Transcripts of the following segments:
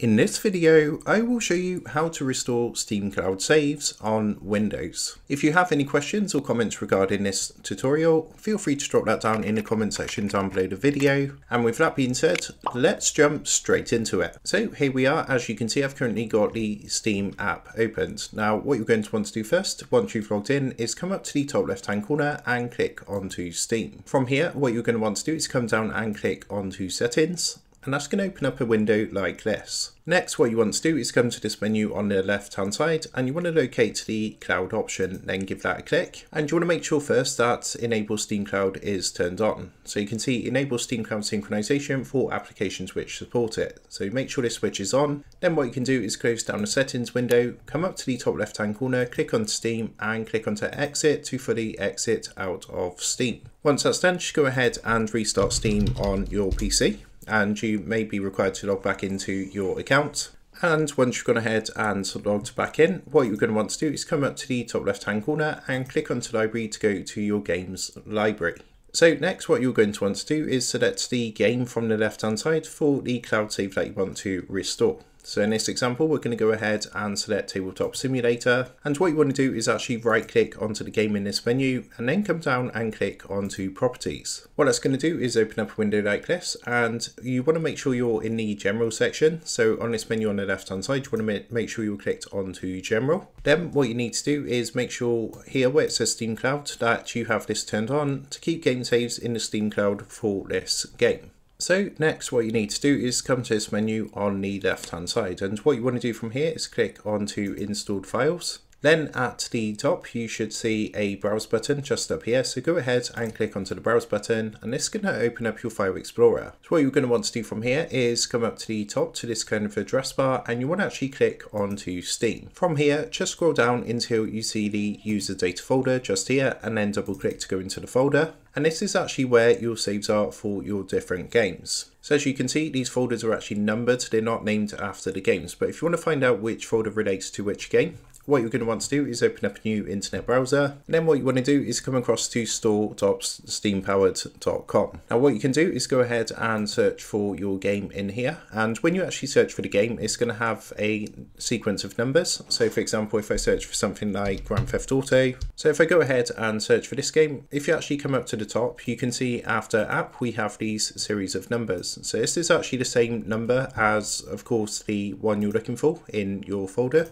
In this video, I will show you how to restore Steam Cloud saves on Windows. If you have any questions or comments regarding this tutorial, feel free to drop that down in the comment section down below the video. And with that being said, let's jump straight into it. So here we are, as you can see, I've currently got the Steam app opened. Now, what you're going to want to do first, once you've logged in, is come up to the top left hand corner and click onto Steam. From here, what you're going to want to do is come down and click onto settings and that's going to open up a window like this. Next, what you want to do is come to this menu on the left hand side and you want to locate the cloud option, then give that a click. And you want to make sure first that enable Steam Cloud is turned on. So you can see enable Steam Cloud synchronization for applications which support it. So make sure this switch is on. Then what you can do is close down the settings window, come up to the top left hand corner, click on Steam and click onto exit to fully exit out of Steam. Once that's done, just go ahead and restart Steam on your PC and you may be required to log back into your account. And once you've gone ahead and logged back in, what you're going to want to do is come up to the top left hand corner and click onto library to go to your games library. So next what you're going to want to do is select the game from the left hand side for the cloud save that you want to restore. So in this example, we're going to go ahead and select Tabletop Simulator. And what you want to do is actually right click onto the game in this menu and then come down and click onto properties. What that's going to do is open up a window like this and you want to make sure you're in the general section. So on this menu on the left hand side, you want to make sure you're clicked onto general. Then what you need to do is make sure here where it says Steam Cloud that you have this turned on to keep game saves in the Steam Cloud for this game. So next what you need to do is come to this menu on the left hand side. And what you want to do from here is click onto installed files then at the top, you should see a browse button just up here. So go ahead and click onto the browse button and this is going to open up your file explorer. So what you're going to want to do from here is come up to the top to this kind of address bar and you want to actually click onto Steam. From here, just scroll down until you see the user data folder just here and then double click to go into the folder. And this is actually where your saves are for your different games. So as you can see, these folders are actually numbered. They're not named after the games. But if you want to find out which folder relates to which game, what you're going to want to do is open up a new internet browser. And then what you want to do is come across to store.steampowered.com. Now what you can do is go ahead and search for your game in here. And when you actually search for the game, it's going to have a sequence of numbers. So for example, if I search for something like Grand Theft Auto. So if I go ahead and search for this game, if you actually come up to the top, you can see after app, we have these series of numbers. So this is actually the same number as, of course, the one you're looking for in your folder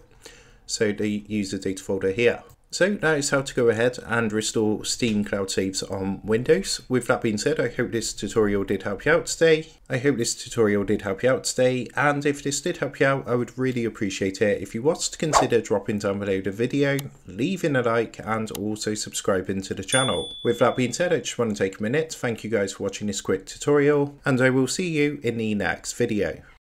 so the user data folder here. So that is how to go ahead and restore Steam Cloud Saves on Windows. With that being said, I hope this tutorial did help you out today. I hope this tutorial did help you out today, and if this did help you out, I would really appreciate it if you was to consider dropping down below the video, leaving a like, and also subscribing to the channel. With that being said, I just want to take a minute, thank you guys for watching this quick tutorial, and I will see you in the next video.